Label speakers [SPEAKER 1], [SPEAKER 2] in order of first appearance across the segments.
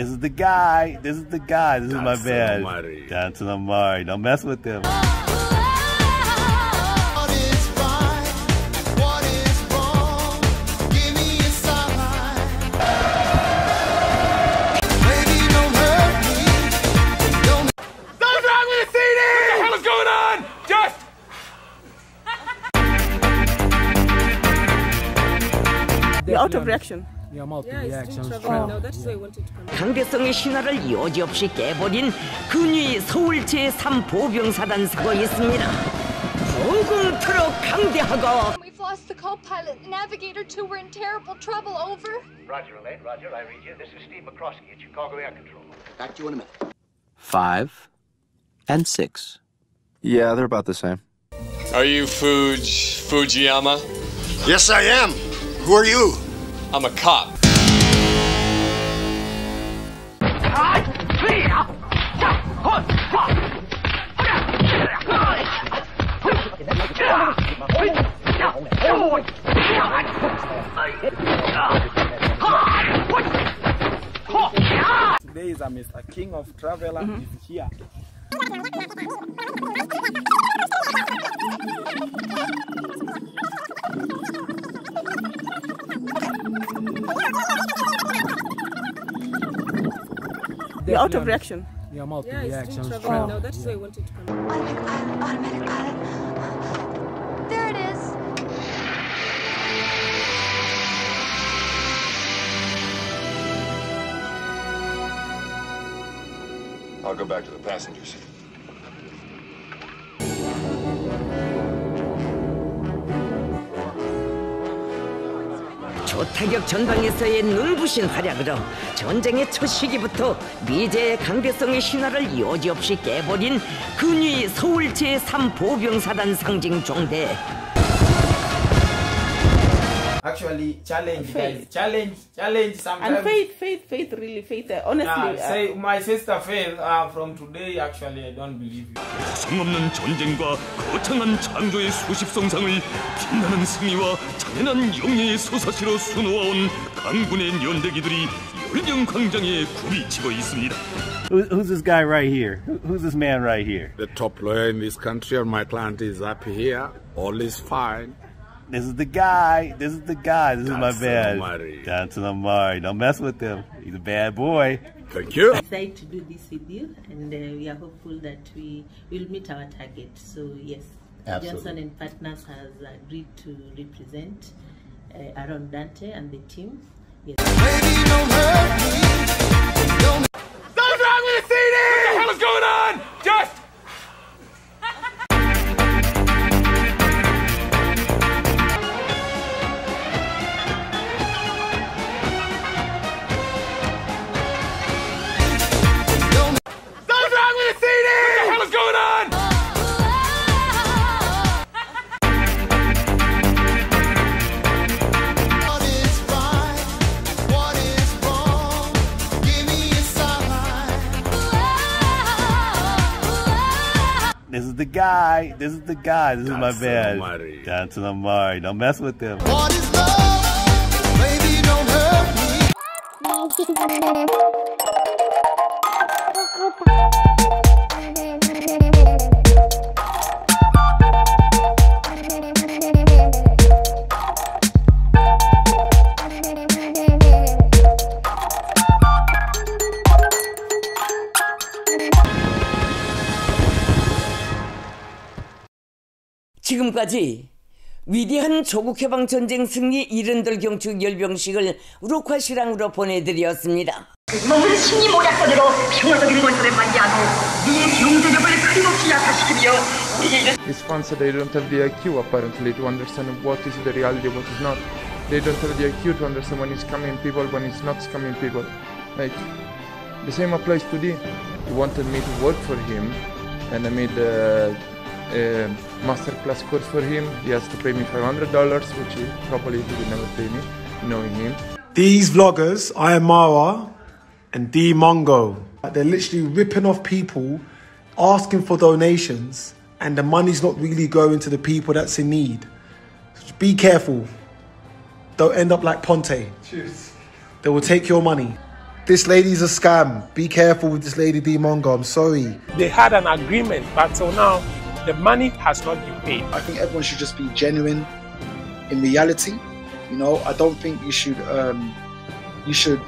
[SPEAKER 1] This is the guy. This is the guy. This is my
[SPEAKER 2] Dancer
[SPEAKER 1] man.
[SPEAKER 2] Mari.
[SPEAKER 1] Danstan Omari. Don't mess with him.
[SPEAKER 3] out of reaction.
[SPEAKER 4] Yeah, I'm out
[SPEAKER 5] Yeah,
[SPEAKER 4] of
[SPEAKER 5] it's
[SPEAKER 4] reaction.
[SPEAKER 5] still traveling now. That is why I wanted to come.
[SPEAKER 6] 강대성의 신화를 여지없이 깨버린 근위 서울 제3 보병사단 사고에 있습니다. 공공 트럭 강대하가
[SPEAKER 7] We've lost the co-pilot. Navigator 2, we're in terrible trouble. Over.
[SPEAKER 8] Roger, Elaine. Roger, I read you. This is Steve McCroskey at Chicago Air Control.
[SPEAKER 9] Back to you in a minute.
[SPEAKER 10] Five and six.
[SPEAKER 11] Yeah, they're about the same.
[SPEAKER 12] Are you Fuj Fujiyama?
[SPEAKER 2] Yes, I am. Who are you?
[SPEAKER 12] I'm a cop.
[SPEAKER 4] Today is uh, a Mr. King of Traveler mm-hmm. is here.
[SPEAKER 3] You're out of reaction.
[SPEAKER 4] Yeah, I'm out
[SPEAKER 5] Yeah,
[SPEAKER 4] of
[SPEAKER 5] it's
[SPEAKER 4] reaction.
[SPEAKER 5] still traveling now. That is why I wanted to come.
[SPEAKER 7] Oh automatic pilot, automatic pilot. There it is.
[SPEAKER 2] I'll go back to the passenger
[SPEAKER 6] 조타격 전방에서의 눈부신 활약으로 전쟁의 첫 시기부터 미제의 강대성의 신화를 여지없이 깨버린 근위 서울 제3 보병사단 상징 종대
[SPEAKER 13] actually challenge
[SPEAKER 3] Faith.
[SPEAKER 13] guys challenge challenge sometimes
[SPEAKER 3] And faith, faith, faith, really, faith. Uh, honestly, uh,
[SPEAKER 13] say my sister faith uh, from today actually i don't believe you
[SPEAKER 14] 성없는 전쟁과 거창한 창조의 수십 성상을 빛나는 승리와 잔인한 영예의 소사시로 수놓아온 강군의 연대기들이 열령 광장에 굽이치고 있습니다.
[SPEAKER 1] Who, who's this guy right here? Who, who's this man right here?
[SPEAKER 2] The top lawyer in this country, and my client is happy here. All is fine.
[SPEAKER 1] This is the guy. This is the guy. This is my
[SPEAKER 2] Dancer
[SPEAKER 1] man.
[SPEAKER 2] Omari.
[SPEAKER 1] Danstan Omari. Don't mess with him. He's a bad boy.
[SPEAKER 2] Thank you.
[SPEAKER 15] decided to do this with you, and uh, we are hopeful that we will meet our target. So yes,
[SPEAKER 9] Absolutely.
[SPEAKER 15] Johnson and Partners has agreed to represent uh, Aaron Dante and the team. Yes.
[SPEAKER 9] Baby,
[SPEAKER 1] guy. This is the guy. This is my
[SPEAKER 2] Dancer
[SPEAKER 1] man.
[SPEAKER 2] Omari.
[SPEAKER 1] Danstan Omari. Don't mess with him.
[SPEAKER 9] What is love? Baby, don't hurt me.
[SPEAKER 6] 지금까지 위대한 조국 해방 전쟁 승리 이른들 경축 열병식을 우루콰시랑으로 보내드렸습니다.
[SPEAKER 16] 먹는 심리 모략선으로 평화적인 건설에 만리하고 네 경제력을 끊임없이 약화시키며 우리의
[SPEAKER 17] It's fun so they don't have the IQ apparently to understand what is the reality, what is not. They don't have the IQ to understand when it's coming people, when it's not coming people. Like the same applies to D. He wanted me to work for him, and I made a, a master class course for him. He has to pay me $500, which he probably he will never pay me, knowing him.
[SPEAKER 18] These vloggers, I am Marwa and Dee Mwango, they're literally ripping off people, asking for donations, and the money's not really going to the people that's in need. So be careful. Don't end up like Ponte. They will take your money. This lady's a scam. Be careful with this lady Dee Mwango. I'm sorry.
[SPEAKER 19] They had an agreement, but till now, the money has not been paid.
[SPEAKER 4] I think everyone should just be genuine in reality. You know, I don't think you should um, you should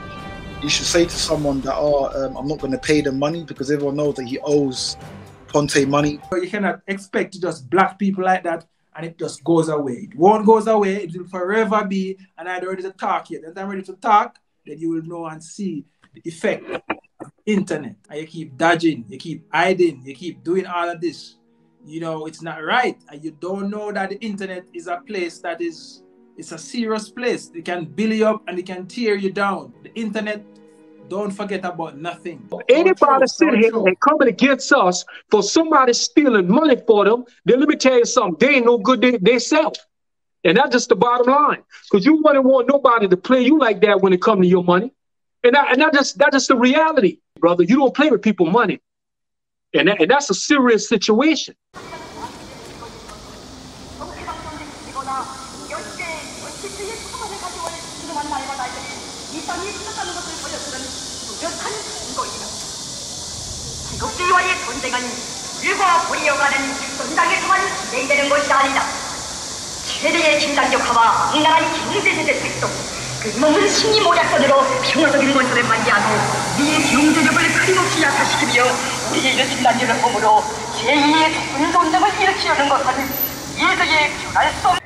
[SPEAKER 4] you should say to someone that oh um, I'm not going to pay the money because everyone knows that he owes Ponte money.
[SPEAKER 13] But You cannot expect to just block people like that and it just goes away. It won't goes away. It will forever be. And I'm ready to talk yet. When I'm ready to talk, then you will know and see the effect of internet. And you keep dodging, you keep hiding, you keep doing all of this. You know, it's not right. And you don't know that the internet is a place that is it's a serious place. It can build you up and it can tear you down. The internet, don't forget about nothing.
[SPEAKER 20] Anybody sit here and coming against us for somebody stealing money for them, then let me tell you something, they ain't no good they, they self. And that's just the bottom line. Because you wouldn't want nobody to play you like that when it comes to your money. And that, and that just that's just the reality, brother. You don't play with people money. And, that, and that's a serious situation.
[SPEAKER 16] 전쟁은 불과 불이어가는 전당에 통한 진행되는 것이 아니다. 난리를 홈으로 제2의 분동등을 일으키려는 것은 이들의 변할 수 없는